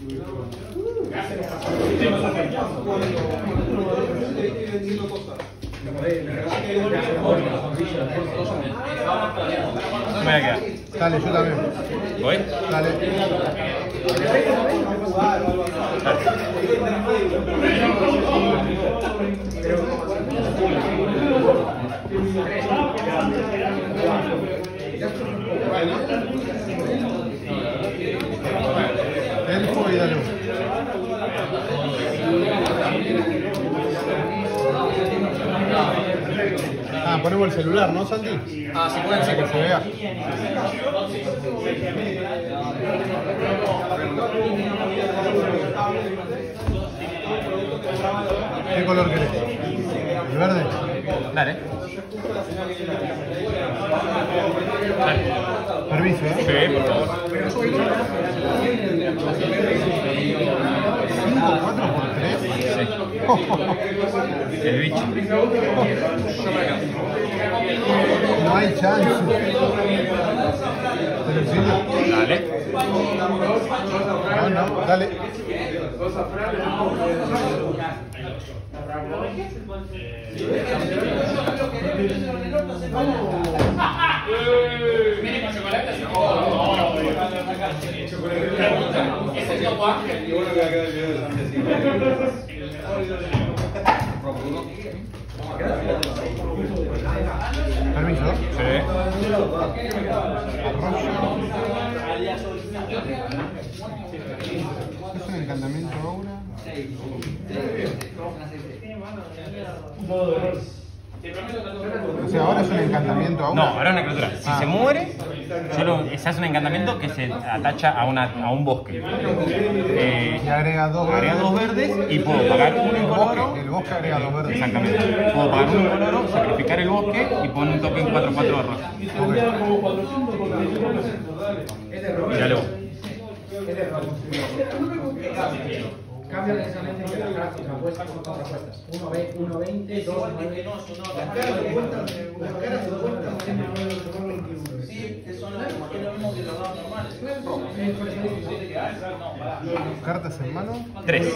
Me voy a quedar. Dale, yo también. ¿Voy? Dale. Elfo y dale. Ah, ponemos el celular, ¿no, Santi? Ah, sí, pueden Para que se vea. ¿Qué color querés? ¿El verde? Dale. Permiso, ¿eh? Sí, por favor. 5, 4 por 3. Sí. El bicho. No hay chance. ¿Te lo enseño? Dale. Dale. Permiso. Sí. Es un encantamiento aura. O sea, ahora es un encantamiento. No, ahora es una criatura. Si Ah. se muere, solo se hace un encantamiento que se atacha a, una, a un bosque. Eh, Y agrega dos agrega dos verdes y puedo pagar uno El incoloro. el bosque agrega dos verdes. Exactamente. Puedo pagar uno incoloro, sacrificar el bosque y poner un token 4-4 rojo. Y dale vos. Cambia precisamente las cartas, apuestas con contrapuestas. 1.20, 2.9. Las caras se cuentan, las caras Sí, que son las que lo mismo que los dados normales. Cartas en mano. Tres.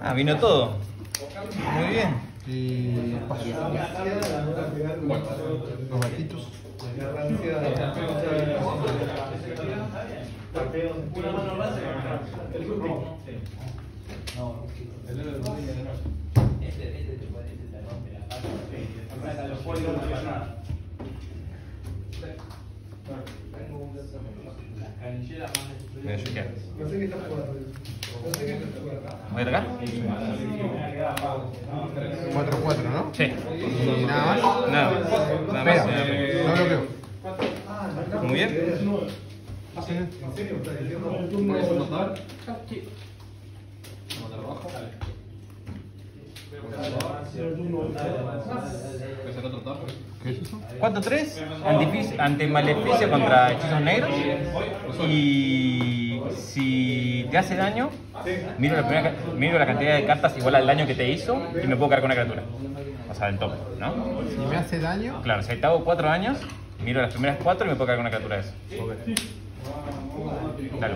Ah, vino todo. Muy bien. Y. Los gatitos. Voy a chequear. No sé qué está jugando. No sé qué está jugando. ¿Voy acá? 4-4, ¿no? Sí. Y nada más. Nada. Nada más. Eh, No bloqueo. Muy bien. Sí. ¿Qué es eso? 4-3 antific- ante maleficio contra hechizos negros. Y si te hace daño, miro la, primera ca- miro la cantidad de cartas igual al daño que te hizo y me puedo cargar con una criatura. O sea, el top, ¿no? Si me hace daño, Claro, si te hago 4 daños, miro las primeras 4 y me puedo cargar con una criatura de eso. Dale.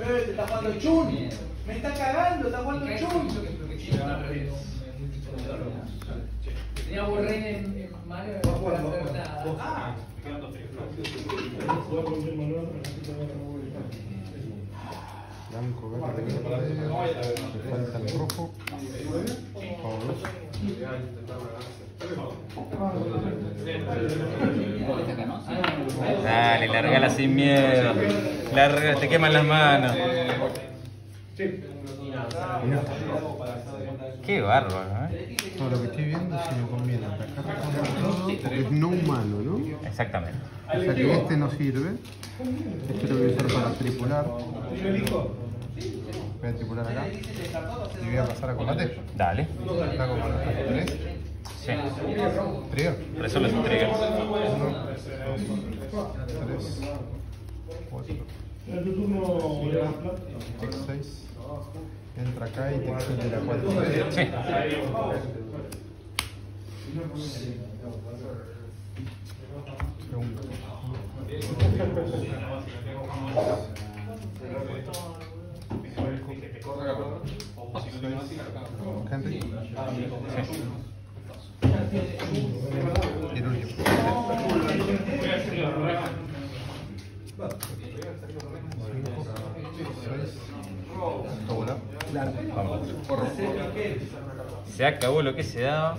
¡Eh, te está jugando el Chun! ¡Me está cagando! ¡Está jugando el! Tenía Borrain en, nada. ¡Ah! blanco, verde, verde. Me falta el rojo. Dale, largala sin miedo. Larga, te queman las manos. Qué bárbaro, ¿eh? No, lo que estoy viendo es si me conviene atacar con todo porque es no humano, ¿no? Exactamente. O sea que este no sirve. Este lo voy a usar para tripular. Voy a tripular acá. Y voy a pasar a combate. Dale. Ataco con los tres. Sí. Trigger. Resuelve su trigger. Uno, dos, tres, cuatro, En tu turno, seis, entra acá y te extiende la 4. Sí. Segundo. Henry. Y el último. Cinco, seis. Se acabó lo que se daba.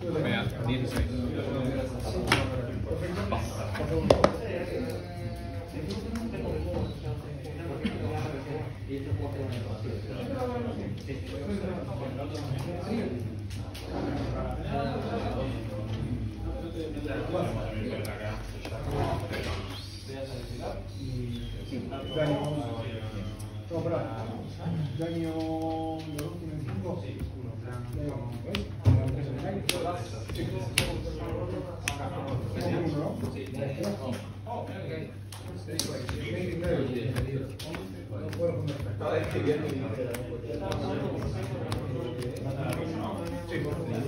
Vea, 16. Daño. No, pará. Daño. ¿Los dos tienen cinco? Con el daño. El daño daño. No,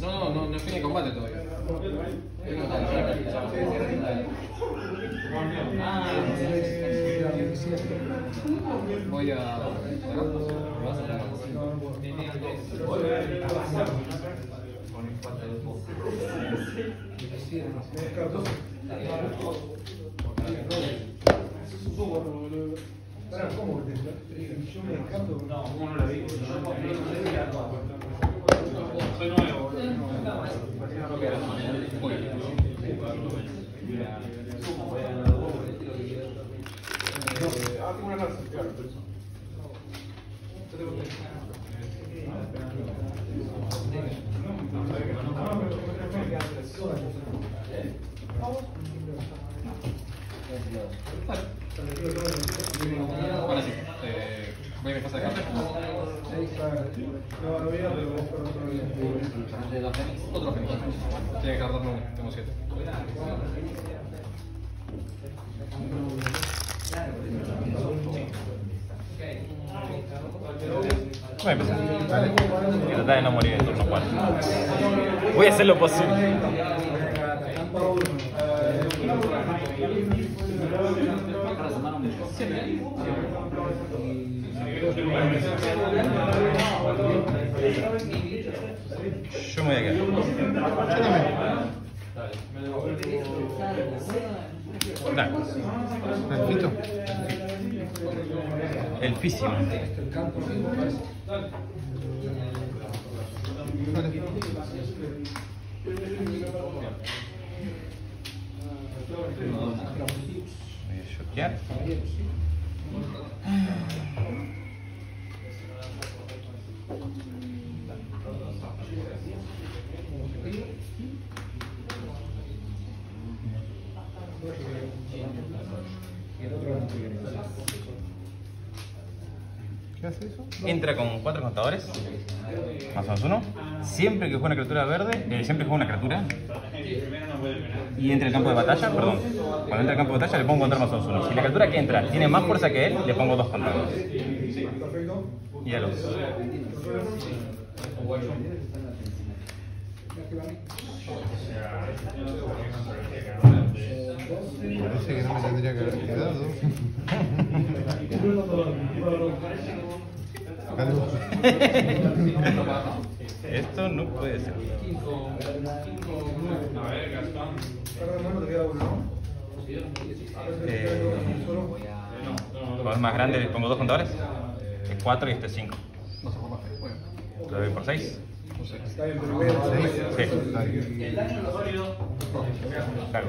no, no, no estoy en combate todavía. Voy a. Me descarto. Pará, ¿cómo que te Yo me descarto. No, ¿cómo no la vi? Soy nuevo. Ah, tengo una lanza, claro. Ahora sí, voy a mi 7. Voy a tratar de no morir en turno 4. Voy a hacer lo posible. Yo me voy a quedar. Yo también. Dale. Perfecto. Elfísimo. ¿Qué hace eso? Entra con cuatro contadores. Más o menos uno. Siempre que juega una criatura verde, eh, siempre que juega una criatura y entra al campo de batalla, perdón, cuando entra al campo de batalla le pongo un contador más o menos uno. Si la criatura que entra tiene más fuerza que él, le pongo dos contadores. Y a los. Parece que no me tendría que haber quedado. Esto no puede ser. Eh, más grande le pongo dos contadores. Este es 4 y este es 5. Lo doy por 6. Sí. Claro.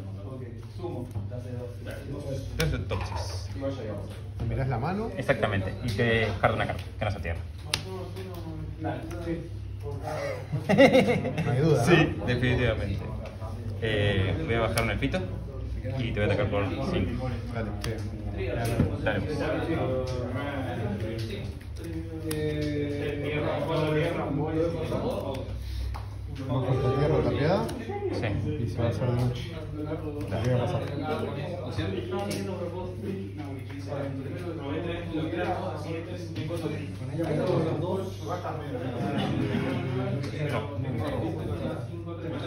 Tres Toxis. ¿Me mirás la mano? Exactamente. Y te descarto una carta, que no se tierra. No hay duda. Sí, ¿no? definitivamente. Eh, voy a bajar un elfito y te voy a atacar por 5. Dale, pues. Vamos con la tierra tapeada Sí. y se va a hacer de noche.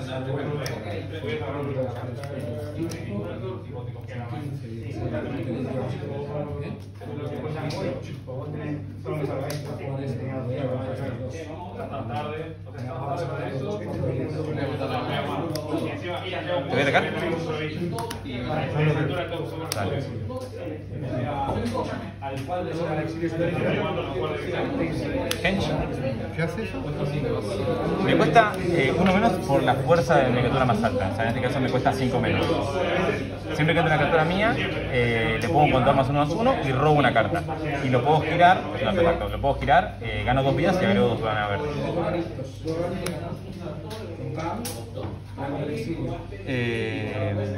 Gracias. La voy a pasar. ¿Qué hace eso? Me cuesta eh, uno menos por la fuerza de mi criatura más alta. O sea, en este caso me cuesta 5 menos. Siempre que entra una criatura mía, eh, le pongo un contador más uno más uno y robo una carta. Y lo puedo girar, es un artefacto, lo puedo girar, eh, gano dos vidas y agrego dos ganas verde. Eh,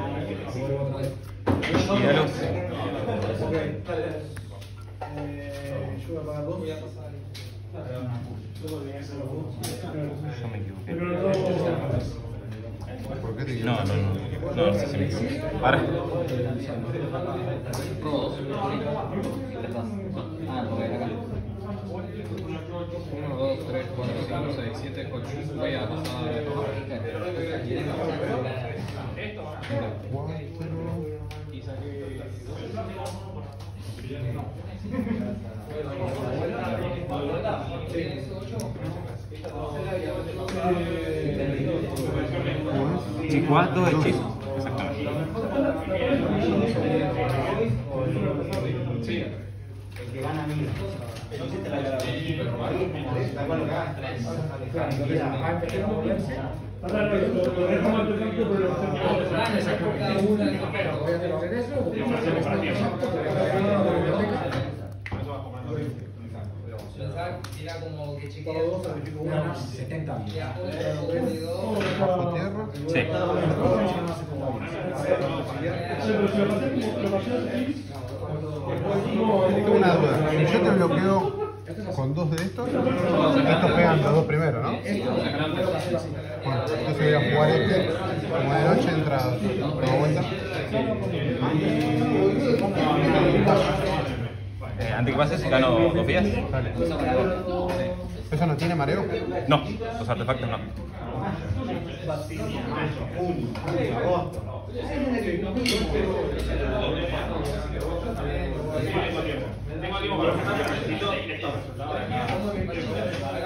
y a los. Yo me equivoqué. ¿Por qué te No, no, no. No, no sé si me equivoqué. Ahora. No, ven acá. 1, 2, 3, 4, 5, 6, 7, 8. Voy a pasar Sí, cuatro hechizos. Exactamente. Era como que chequea. Una 70 Bajo tierra. Sí. Tengo una duda. Si yo te bloqueo con dos de estos, estos pegan los dos primero, ¿no? Bueno, entonces voy a jugar este. Como de noche entra vuelta. Eh, antes que pases, gano dos. Dale. ¿Eso no tiene mareo? No, los artefactos no.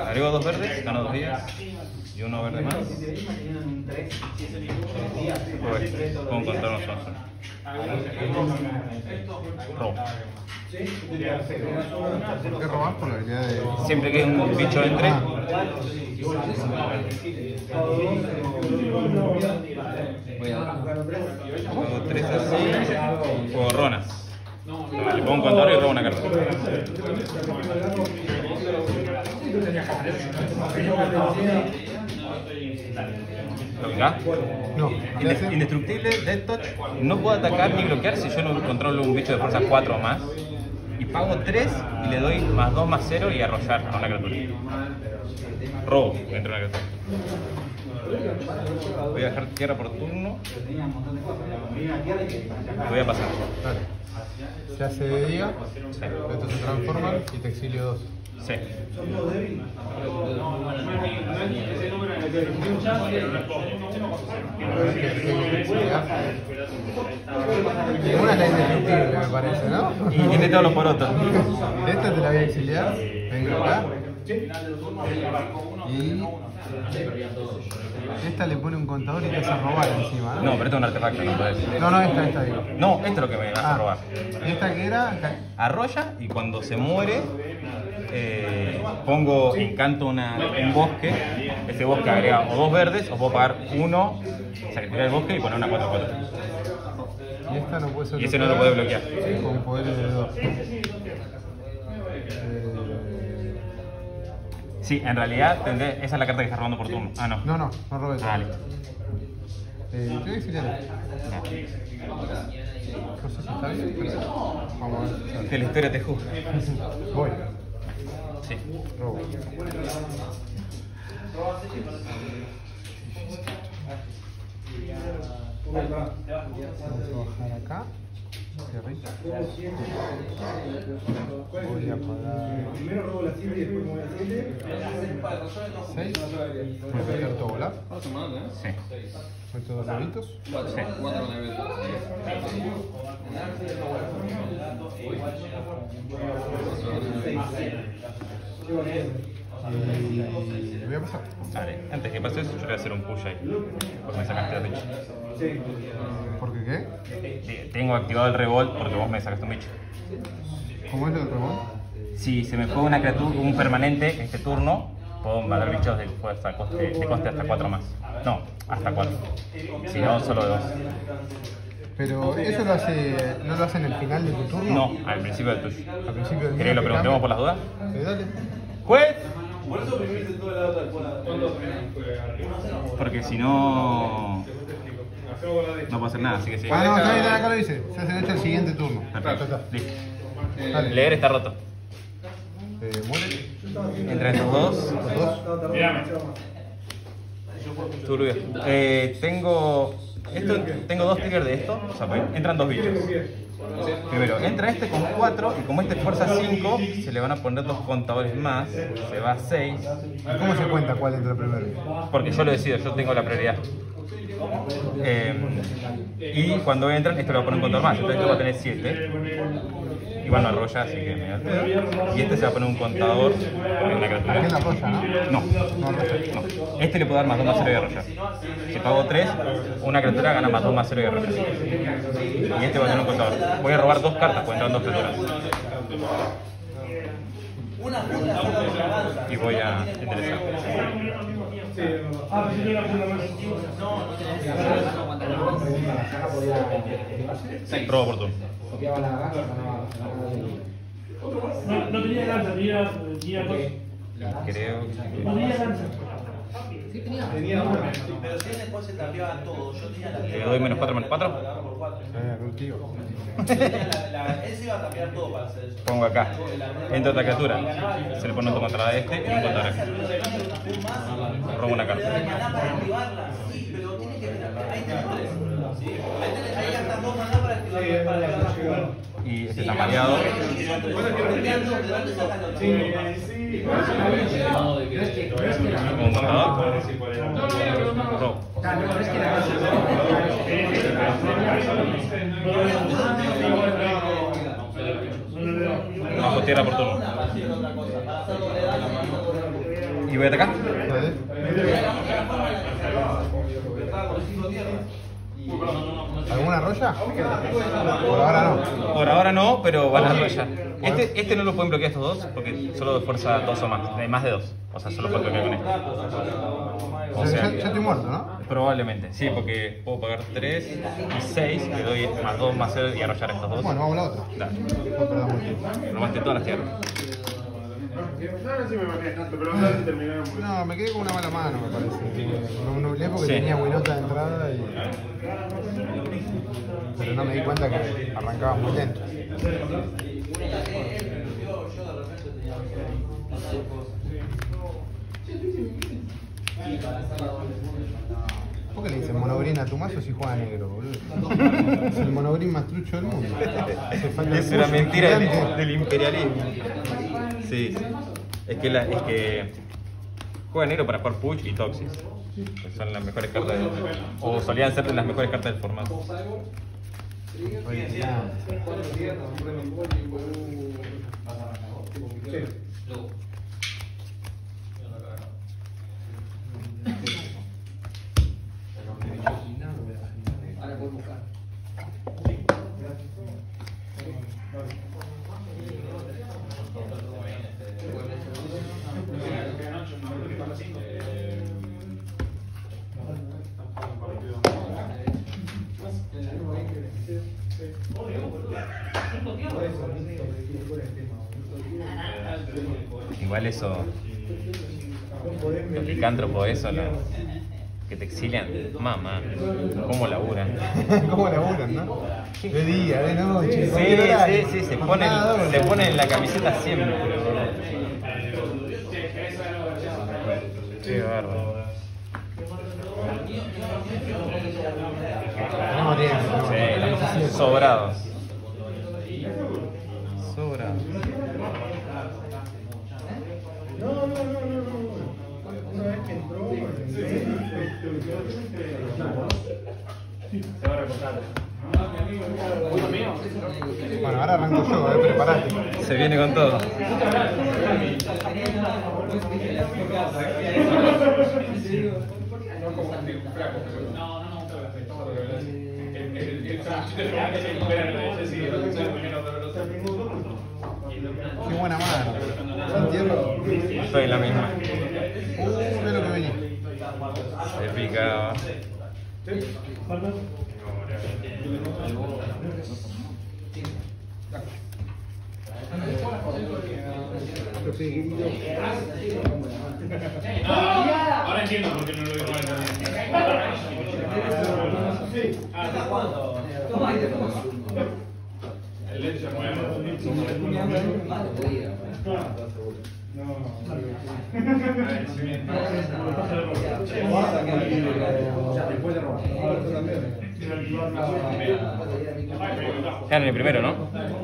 Agrego dos verdes, gano dos vidas. Y uno verde más. Pues. Robo. ¿Por qué robás? Por la habilidad de. Siempre que un bicho entre, Ah, Voy a. juego tres así, juego ronas. Le pongo un contador y robo una carta. ¿Lo no. Indestructible, Death Touch. No puedo atacar ni bloquear si yo no controlo un bicho de fuerza 4 o más. Y pago 3 y le doy más 2 más 0 y arrollar a una criatura. Robo dentro de una criatura. Voy a dejar tierra por turno. Voy a pasar. Dale. Se hace de día, Sí. estos se transforman y te exilio dos. Sí. A ver qué te tengo que exiliar. Ninguna es la indestructible, me parece, ¿no? Y tiene todos los porotos. Esta te la voy a exiliar. Vengo acá. Y. Esta le pone un contador y te hace robar encima, ¿no? No, pero esto es un artefacto, no puedes. No, no, esta, esta digo. No, esto es lo que me vas a Ah, robar. esta que era. Arrolla y cuando se muere eh, pongo encanto una, un bosque ese bosque agrega o dos verdes o puedo pagar uno sacrificar el bosque y poner una 4 4 Y esta no puede ser. Y ese no lo puede bloquear. Con poderes de dos. Eh, sí en realidad tendré esa es la carta que está robando por turno ah no no, no, no robes. ah, listo. Eh, exiliar esta. No está bien, pero. Vamos a ver. que la historia te juzga Voy. Sí. Vamos a bajar acá. Hacia arriba. Voy a pagar Primero robo la 7 y después me voy a 7. 6. Voy a todo. Vamos ¿eh? sí Meto dos huevitos. Cuatro. Sí. Y voy a pasar. Vale, antes que pase eso yo voy a hacer un push ahí porque me sacaste el bicho ¿Por qué qué? Sí, tengo activado el revolt porque vos me sacaste un bicho ¿Cómo es lo del remol? Si se me juega una criatura, un permanente este turno, puedo mandar bichos de, fuerza, coste, de coste hasta 4 más. No, hasta 4. Si no, solo de 2. Pero eso lo hace, no lo hace en el final de tu turno. No, al principio del tuyo. Al principio del ¿Querés que lo te preguntemos por las dudas? Eh, dale. ¡Juez! Por eso oprimiste toda la otra escuela. Porque si no. No puedo hacer nada, así que sí. Ah, no, bien, acá lo dice. Se hace hecho el siguiente turno. Perfecto. Listo. Dale. Leer está roto. Eh, muere. Entre estos dos, Los dos. turbio. Eh, tengo. Esto, tengo dos triggers de esto. O sea, entran dos bichos. Primero, entra este con 4 y como este es fuerza 5, se le van a poner dos contadores más, se va a 6, ¿Y ¿Cómo se cuenta cuál entra primero? porque yo lo decido, yo tengo la prioridad. Eh, y cuando entran, esto le va a poner un contador más, entonces esto va a tener 7. Igual no arrolla, así que me da. Y este se va a poner un contador es una criatura. ¿Qué es la roya, no? No, No no. Este le puedo dar más 2 más 0 y arrollar. Si pago 3, una criatura gana más 2 más 0 y arrollar. Y este va a tener un contador. Voy a robar dos cartas, porque entran dos criaturas. Y voy a enderezar. Robo por turno. Copiaba la gana, ganaba ganaba el- No, no tenía lanza, tenía, tenía dos. Creo No tenía lanza. Pero si él después se cambiaba todo, yo tenía la que le doy menos 4 menos 4. por cuatro. Eh, cultivo. Yo tenía la- la- Él se iba a cambiar todo para hacer eso. Pongo acá. Entra otra criatura. Se le pone otro contra este y un contra este. Robo una carta. maná para activarla, sí, pero tiene que ver. Ahí tenés tres. ¿sí? Ahí tenés- Ahí gastas dos maná Y este está mareado. Tierra por turno. Y voy a atacar. Dale. ¿Alguna roya? Por ahora no. Por ahora no, pero van a arrollar. Este, este no lo pueden bloquear estos dos porque solo de fuerza dos o más, de más de dos. O sea, solo pueden bloquear con este. O sea, ya, ya estoy muerto, ¿no? probablemente, sí, porque puedo pagar 3 y 6, le doy más 2 más 0 y arrollar estos dos. Bueno, vamos a la otra. Dale, robaste todas las tierras. No, me quedé con una mala mano, me parece. No nublé porque Sí. tenía Winota de entrada y. Pero no me di cuenta que arrancaba muy lento. ¿Por qué le dicen monogreen a tu mazo si juega negro, boludo? Es el monogreen más trucho del mundo. Hace falta Es el una push mentira del, gigante. del imperialismo. Sí, sí. Es que, la, es que juega negro para jugar Push y Toxis. que son las mejores cartas del, O solían ser las mejores cartas del formato. Igual eso. Los licántropos, eso, que te exilian. Mamá, ¿cómo laburan? ¿Cómo laburan, no? De día, de noche. Sí, sí, sí, se ponen, se ponen la camiseta siempre. Qué bárbaro. ¿no? Sí, estamos sobrados. Sobrados. Bueno, ahora arranco yo, eh, preparate. Se viene con todo. Qué buena mano. Soy la misma. Uh, ve lo que venía. Se picaba. Ahora entiendo por qué no lo dijo Robar. Eran el primero, ¿no?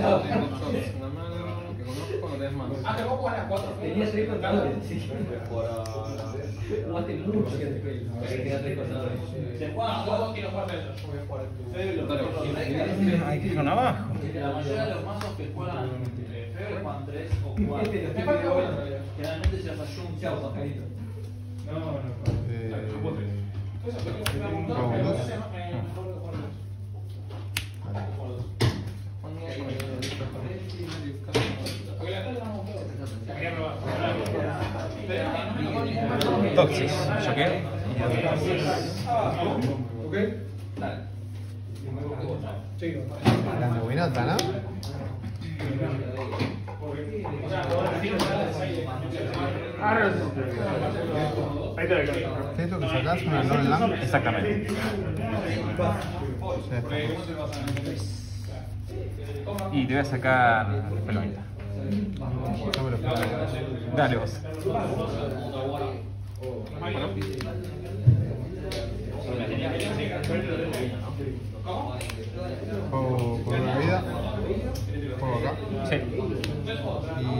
No. Tenías ahí contado. Sí. Jugaste mucho. Se juega a juegos que no juegan eso. Hay que ir con abajo. La mayoría de los mazos que juegan Febre juegan 3 o 4. Generalmente se falló un chavo, dos. Toxis. ¿Yo qué? La Winota, ¿no? Ahí te ¿Es esto que sacás una non lamp? Exactamente. Y te voy a sacar espero. Dale vos. Juego por una vida. Juego acá. Sí.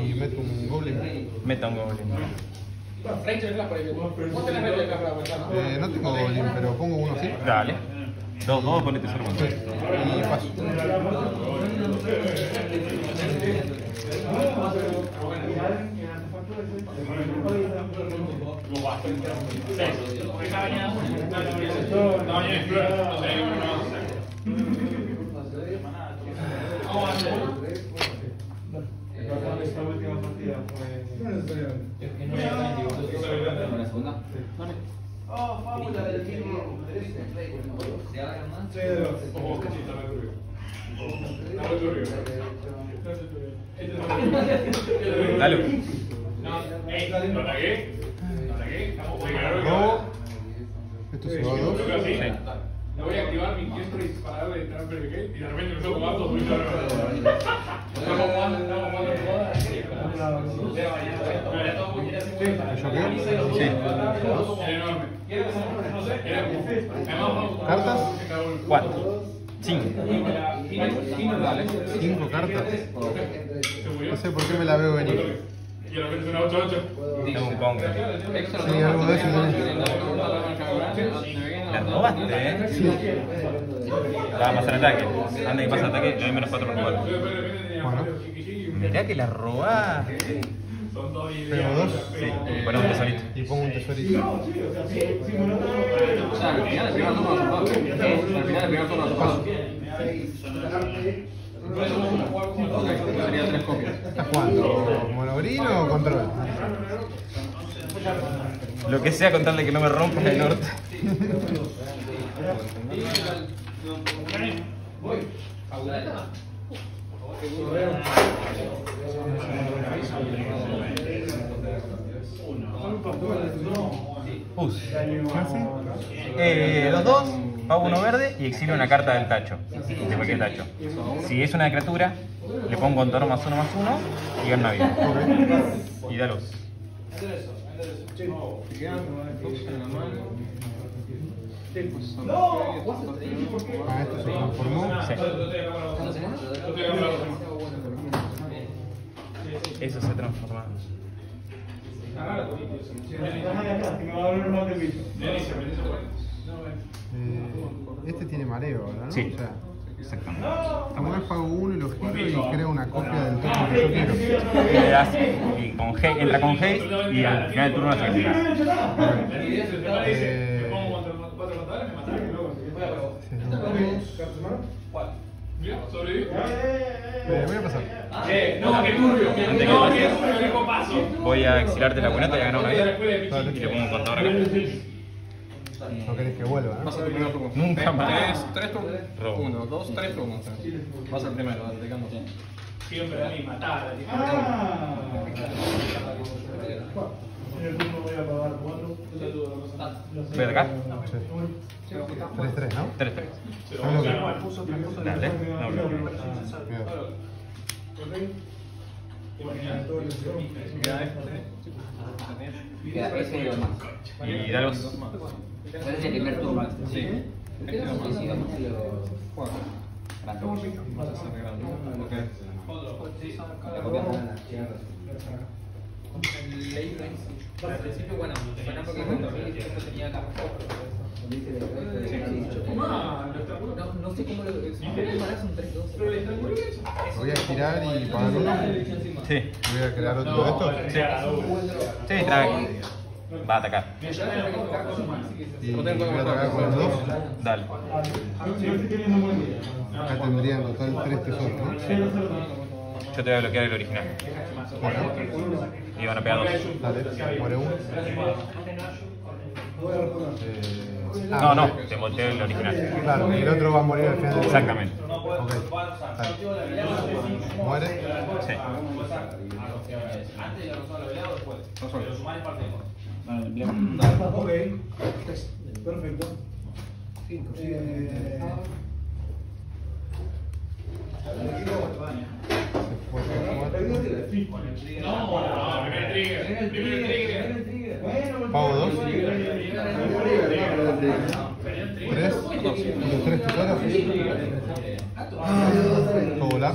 Y meto un goblin. Meta un goblin. Eh, no tengo Goblin, pero pongo uno así. Dale. Dos, dos, ponete solo con Sí. tres. Y paso. Oh, fábula del mismo. Dale. Robo. Esto se va a dos. No voy a activar mi siempre para transfer de gate y de repente me toco dos Estamos jugando, estamos jugando. No. Además, ¿Cartas? Cuatro. Cinco. Cinco cartas. No sé por qué me la veo venir. Y de repente una 8-8. Tengo un Kong. Sí, algo de eso. La robaste, eh. Sí. Va a pasar ataque. Anda que pasa ataque, le doy menos cuatro por jugar. Bueno, Mirá que la robaste. pego dos Sí, ponemos un tesorito. y pongo un tesorito. O sea, al final el primer turno lo topado. Al final el primer turno lo topado. Ok, sería tres copias. ¿Estás jugando monogrino o control? Lo que sea con tal de que no me rompas el norte. Us. Eh, dos dos, pago uno verde y exilio una carta del tacho. De cualquier tacho. Si es una criatura, le pongo contorno más uno más uno y gano una vida. Y da luz. Ah, esto se transformó. Sí. Eso se transforma. Eh, este tiene mareo ¿no? Sí. O sea, Exactamente. pago uno y lo giro y creo una copia del token que yo quiero. Le das y con G, entra con G y al final del turno la sacrificas. Eh, eh, voy a pasar. Eh, no, qué turbio. Antes que. Voy a exilarte la cuneta y a ganar una vida. Dale. Y le pongo un contador acá. No querés que vuelva, ¿no? Pasa tu primer turno. Nunca más. Tres. Uno, dos, tres turnos. Vas al primero, dale, te cambio. Siempre a mí matar. Voy a atacar. Sí. 3-3, ¿no? 3-3. Yo lo que- Dale. No. Queda ese y dos más. Y. ¿Cuál es el primer turno? Sí. Sí, sí, vamos a lo- Cuatro. grande. Vas a hacer grande. Ok. La copia más grande. Al principio, bueno, suena porque cuando vi esto tenía la Dice de- de- No, no sé cómo lo. ¿Cómo harás un 3-2? Voy a girar y pagar uno. Sí. Voy a crear otro de estos. Sí. Sí, tranqui. Va a atacar. Voy a atacar con los dos. Dale. Acá tendría en total tres tesoros, ¿no? Yo te voy a bloquear el original. Bueno, Y van a pegar dos. dale, muere uno. Eh, No, no, te volteo el original. Claro, el otro va a morir al final del Exactamente. Ok, dale. Muere. Sí. Ok, para el. Mm. Ok, perfecto. Cinco. Eh, Pavo 2 3 Los 3 tutores Cobolar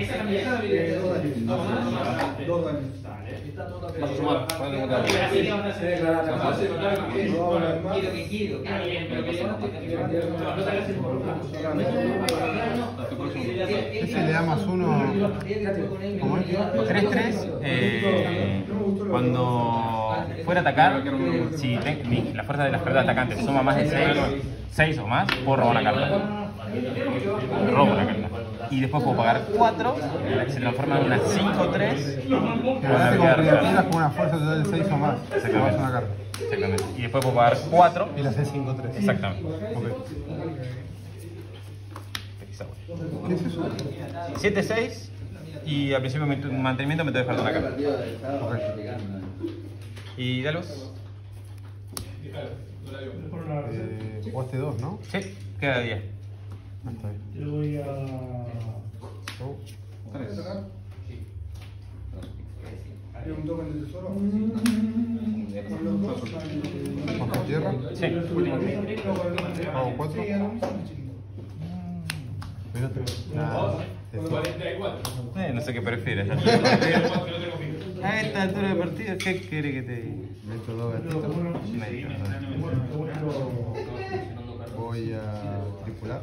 Esa camiseta de Dos daños. Vas a sumar, ponle un dado. Así le van a hacer declarar la base. Quiero que quiero. Está bien, pero que no te hagas Ese le da más uno. ¿Cómo es? 3-3. Eh, cuando fuera a atacar, si mi- la fuerza de las cartas atacantes suma más de 6, 6 o más, puedo robar una carta. Robo una carta. Y después puedo pagar 4, se transforma en una 5-3. Que hace con una fuerza total de 6 o más. Se Exactamente. una carta. Exactamente. Y después puedo pagar 4. Y la C5-3. Exactamente. Ok. ¿Qué es eso? 7-6. Y al principio de mi mantenimiento me tengo que dejar una carta. ¿Y Dalos? Eh, jugaste dos, ¿no? Sí, queda 10. Ah. Yo voy a. Oh, Tres. Hay un token de tesoro. ¿Bajo tierra? Sí. ¿Pago cuatro? 44. Eh, no sé qué prefieres. A esta altura de partido, ¿qué quiere que te diga? Meto dos gatitos. Voy a tripular.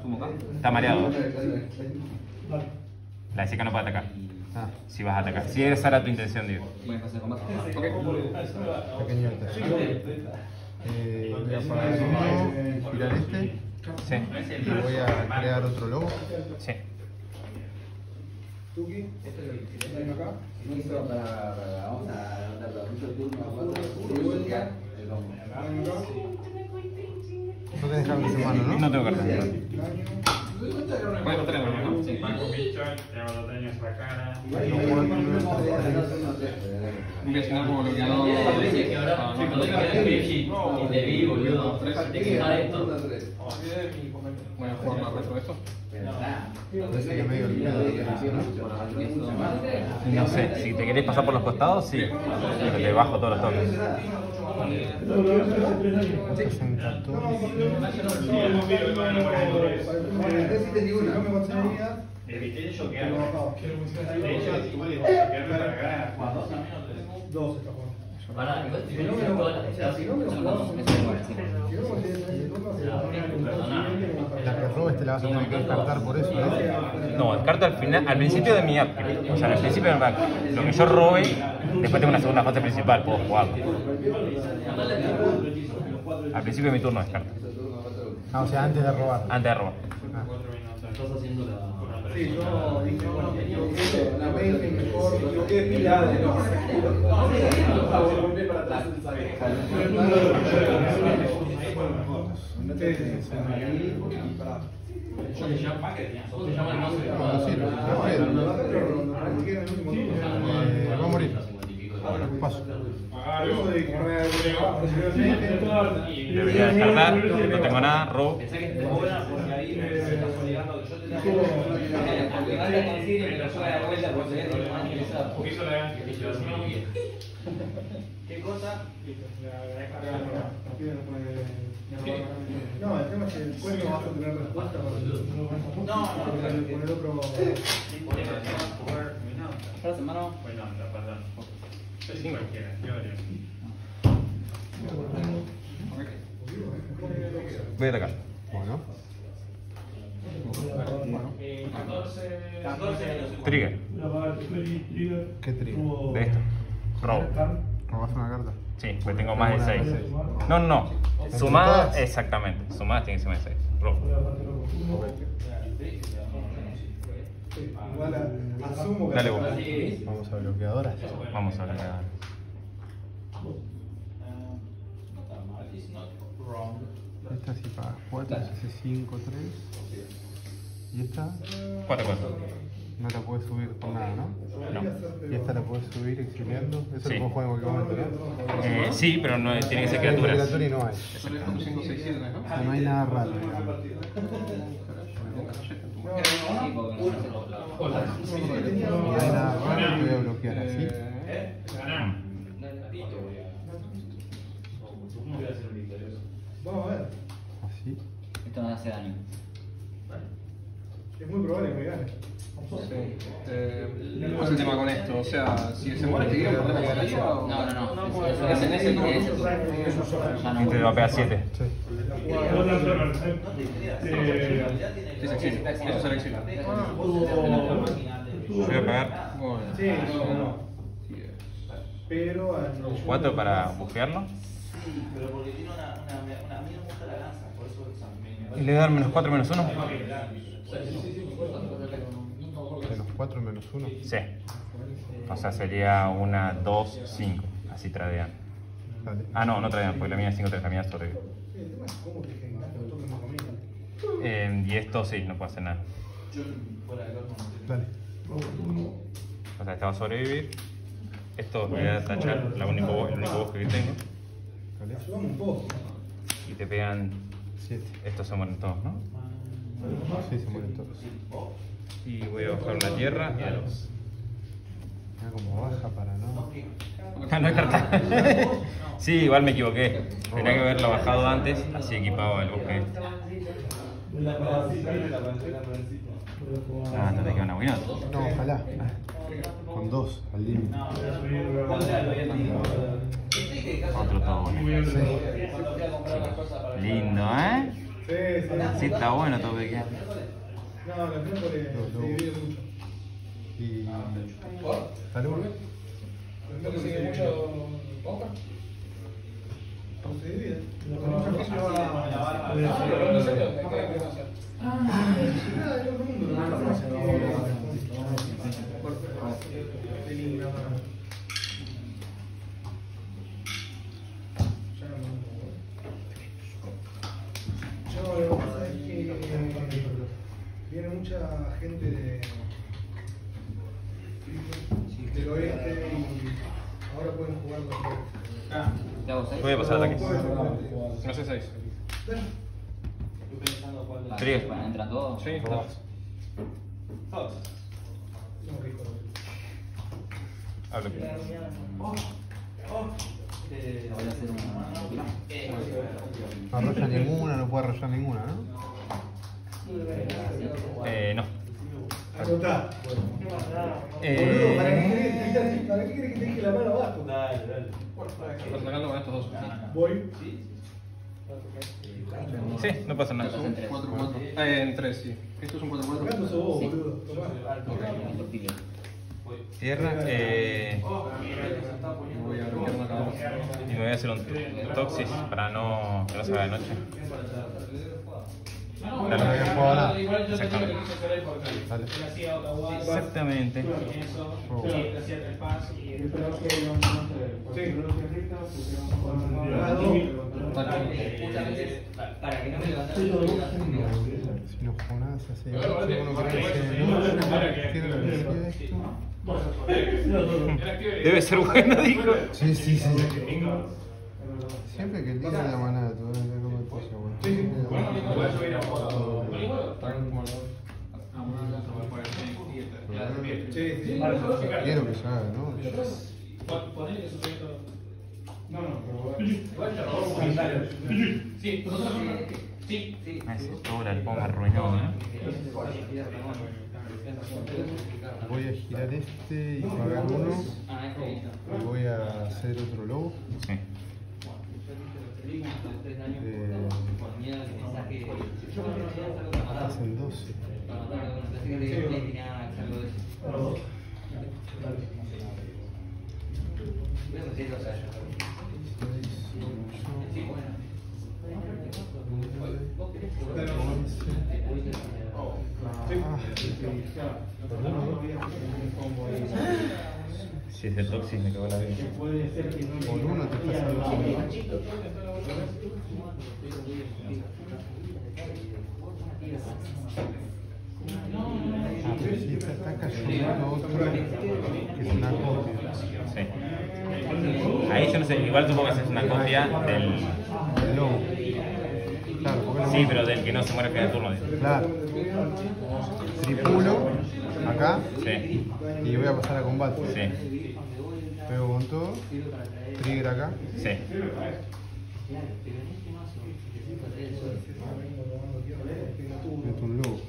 Está mareado. La seca no puede atacar. Ah, Si vas a atacar. Si esa era tu intención, digo. Voy a pasar combate. Ok. pequeño. Eh, voy a pagar uno, tirar este. Sí. Y voy a crear otro lobo. Sí. Tuki. Ven acá. Ven acá. No tenés cartas en mano, ¿no? No tengo cartas. Daño. Voy a matar en mano, ¿no? Sí. Como bloqueador. Ah, no, Voy a jugar más resto de esto. ¿no? Sé, si te querés pasar por los costados, sí. Pero bajo todos los toques. Estos son 14. No La te la vas a descartar por eso, ¿no? No, al final, al principio de mi upgrade. O sea, al principio de mi upgrade. Lo que yo robe, después tengo una segunda fase principal, puedo jugarlo. Al principio de mi turno descarto. Ah, o sea, antes de robar. Antes de robar. Sí, yo dije, bueno, la 20 mejor, yo qué pila de No sirve, no puede. Eh, va a morir. Paso. Debería descartar, no tengo nada, robo. La de No, el tema es que el cuento vas a tener respuesta no, no, con el otro. Frase, mano. Voy a atacar. Bueno. Trigger. ¿Qué trigo? De esto. Robo. ¿Robas una carta? Sí, pues tengo más de 6. No, no, no. Sumadas, exactamente. Sumadas tiene que ser más de 6. Robo. Igual a- asumo que. Dale vos. Vamos a bloqueadoras. Vamos a ver. Este esta sí pagas 4, hace 5, 3. Y esta 4 4. no la puedes subir con nada, ¿no? No. Y esta la puedes subir exiliando. Eso Sí. lo puedes jugar en cualquier momento, ¿no? Eh, sí, pero no tiene que ser criaturas. criatura y no hay. Eso es como 5, 6, 7, ¿no? O sea, no hay nada raro, digamos. No. Vamos a ver. Esto no hace daño. Es muy probable que me. Sí. Eh, ¿Cuál es el tema con esto? O sea, si se muere, ¿te queda un problema con arriba o...? No, no, no. Es en ese Ya no. Y te va a pegar 7. Sí. Sí, se exila. Eso se le exila. Yo voy a pagar Bueno. Sí, no, no. Pero al 4 para bufearlo. Y le voy a dar menos 4 menos 1. De los 4 menos 1. Sí. O sea, sería una 2, 5. Así tradean. Ah, no, no tradean, porque la mía es 5, 3, la mía es sobrevive. ¿Cómo te generas los tokens conmigo? Eh, y esto sí, no puede hacer nada. Dale. O sea, este va a sobrevivir. Esto voy a tachar la único, el único bosque que tengo. Un poco. Y te pegan. 7. Estos se mueren todos, ¿no? Sí, se mueren todos. Y voy a bajar una tierra y a los. Mira como baja para no. Ah, no hay carta. sí, igual me equivoqué. Tenía que haberlo bajado antes, así equipaba el bosque. Ah, no te queda una buena. No, ojalá. Con 2 al límite. Otro todo bueno. Sí. Lindo, ¿eh? Sí, está bueno todo que queda. No, los miércoles se divide mucho. Y. Dale uno. Los miércoles se divide mucho. ¿Cómo se divide? Con mucha gente no va No sé Nada, del otro mundo. Qué linda mano. Ya no me Yo lo que pasa es que viene mucha gente de del oeste y ahora pueden jugar los dos. ¿Te hago seis? Voy a pasar ataques. No sé 6. Vale, Trío. bueno, entran todos. Sí, hijo de- Hablo. Voy a hacer un... No arrolla ninguna, no puede arrollar ninguna, ¿no? Eh, no. Eh, ¿para qué ¿Para qué querés que te deje la mano abajo? Con estos dos. Voy. sí, no pasa nada. 4, 4. Eh, en 3, sí. Esto es un 4, 4. Acá sos vos, boludo. Tomá. Tierra. Eh, Voy a uno. y me voy a hacer un toxis para no, que no se haga de noche. No había jugado nada. Exactamente. Oh. Para que no me. Si no nada, se hace. No, de esto. Debe ser bueno, dijo. Sí, sí, sí. Siempre que tira la manada, tú ves cómo te pasa, bueno. Sí, sí. Quiero que se haga, ¿no? No, no, pero Ah, ese Tora, el pomo me arruinó, ¿eh? Voy a girar este y pagar uno. Ah, este. Y voy a hacer otro lobo. Sí. Eh, hacen 12. Si es el toxis, me cagó la vida. Con uno te estás esta ataca, yo meto otro que es una copia. Sí. Ahí yo no sé, igual supongo que es una copia del. El lobo. Claro, porque Sí, pero del que no se muere final del turno. Claro. Tripulo acá Sí, y voy a pasar a combate. sí, Pego con todo. Trigger acá. sí. Meto un lobo.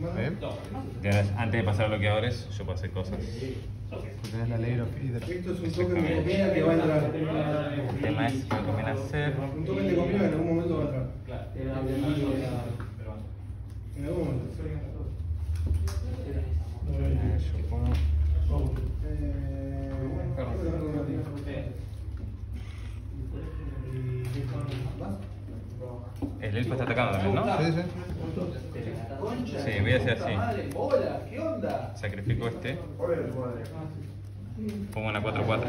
¿Ven? Entonces, antes de pasar a bloqueadores, yo hacer cosas. Tenés la. Esto es un token de comida que va a entrar. El tema es que me. Un token de comida que en algún momento va a entrar. En algún momento. Eh, Yo pongo. El elfo está atacando también, ¿no? Sí, sí. Sí, voy a hacer así. Hola, ¿qué onda? Sacrifico este. Pongo una 4-4.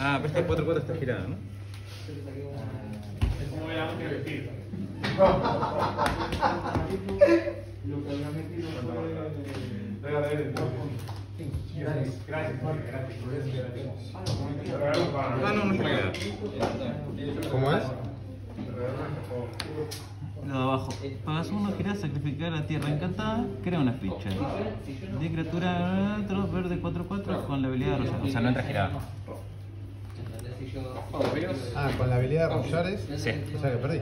Ah, pero esta 4-4 está girada, ¿no? Es como era antes de vestir. Ah, no. ¿Cómo es? Lo de abajo. Pagas uno, girás, sacrificar la tierra encantada, crea una ficha. De criatura otro verde 4-4 con la habilidad de arrollar. O sea, no entra girada. Ah, con la habilidad de arrollares. Sí. O sea que perdí.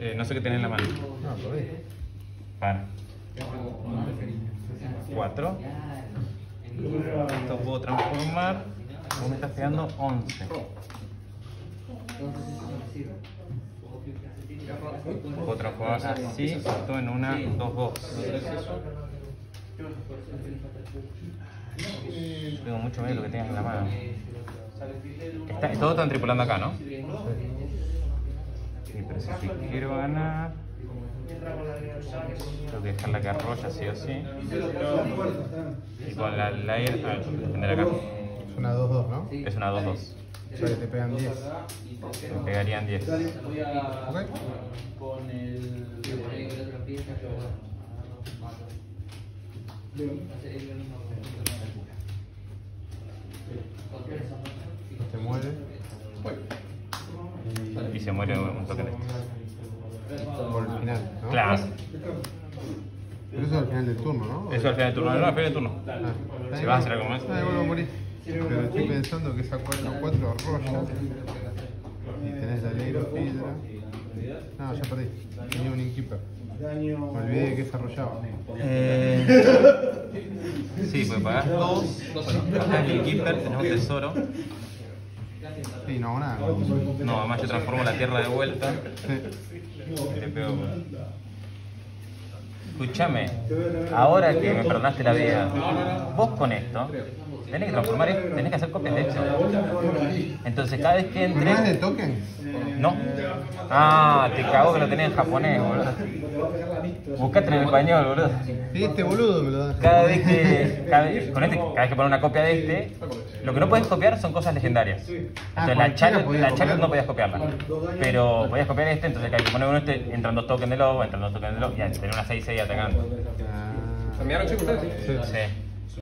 Eh, no sé qué tenés en la mano. No, perdí. Para. 4. Esto puedo transformar. Vos me estás pegando 11. Puedo transformar así, esto en una 2-2. Tengo mucho miedo lo que tengas en la mano. Está, todos están tripulando acá, ¿no? Sí, pero si quiero ganar. Tengo que dejarla que arrolla sí o sí. Y con la layer, a ver, defender acá. Es una 2-2, ¿no? Es una 2-2. O sea que te pegan 10. Me pegarían 10. ¿Ok? Con el. Se muere. Y se muere un toque de esto. Por el final, ¿no? Claro. Pero eso es al final del turno, ¿no? Eso al final del turno. No, al final del turno. Ah, Si vas a hacer algo más. Ah, vuelvo a morir. Pero estoy pensando que esa 4-4 arrolla. Y tenés la of Hydra. No, ya perdí. Tenía un Innkeeper. Me olvidé que se arrollaba. Eh, sí, pues pagás 2. Acá en el Keeper tenés un tesoro. Sí, no hago nada. No, además yo transformo la tierra de vuelta. Sí. pego. Escúchame, ahora que me perdonaste la vida, vos con esto tenés que transformar esto, tenés que hacer copias de esto. Entonces cada vez que ¿No es entre. de token? No. Ah, te cagó que lo tenés en japonés, boludo. Buscate en español, boludo. Sí, este boludo me lo da. Cada vez que. Cada vez, con este, cada vez que pones una copia de este, lo que no puedes copiar son cosas legendarias. Ah, Entonces la podía la copiar. no podías copiarla. Pero podías copiar este, entonces cada vez que pones uno este, entran dos tokens de lobo, entran dos tokens de lobo, y ya tenés una 6-6 atacando. Ah. ¿Terminaron chicos ustedes? Sí. Sí.